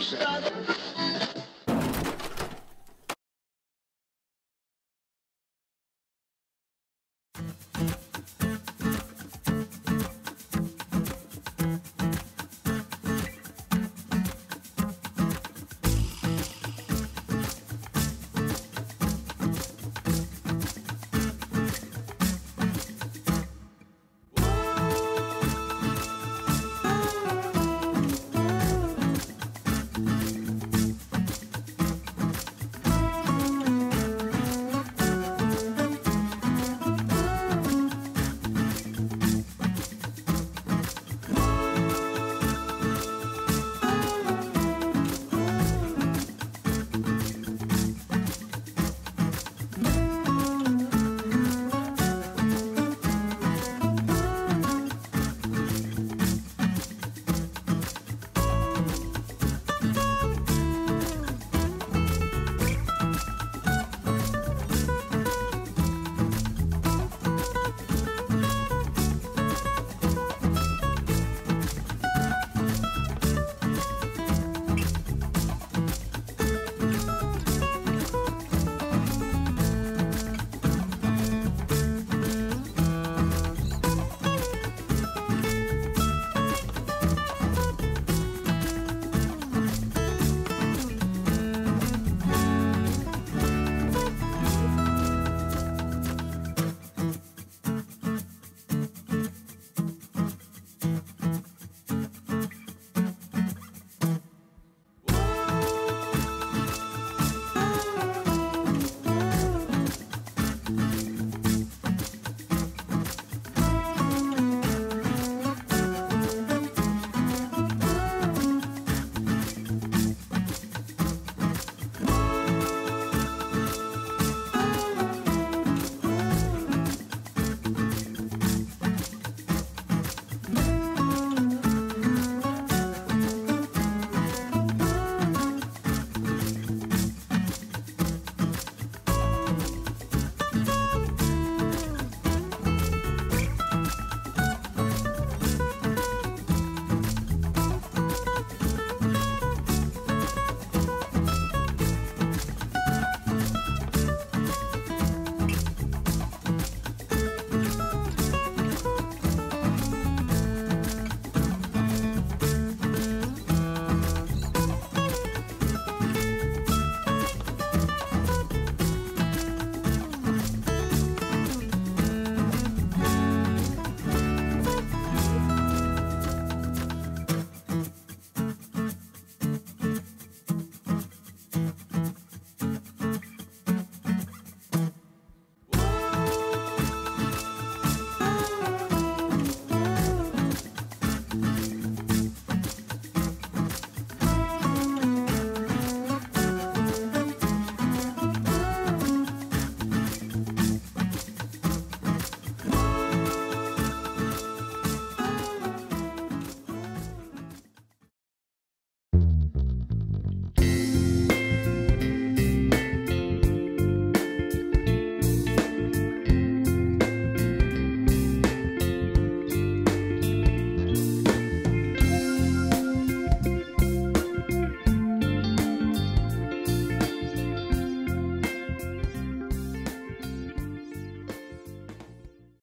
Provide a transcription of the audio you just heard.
estrada.